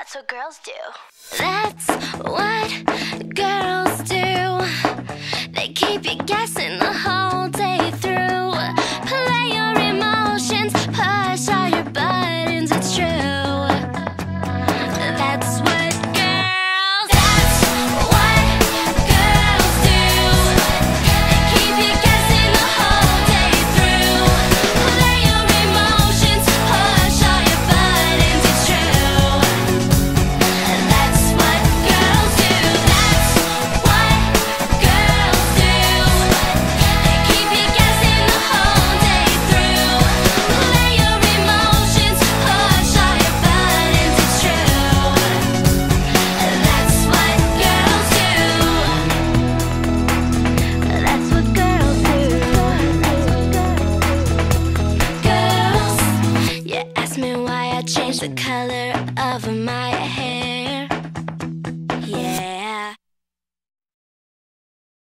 That's what girls do. That's what girls do. They keep you guessing the whole The color of my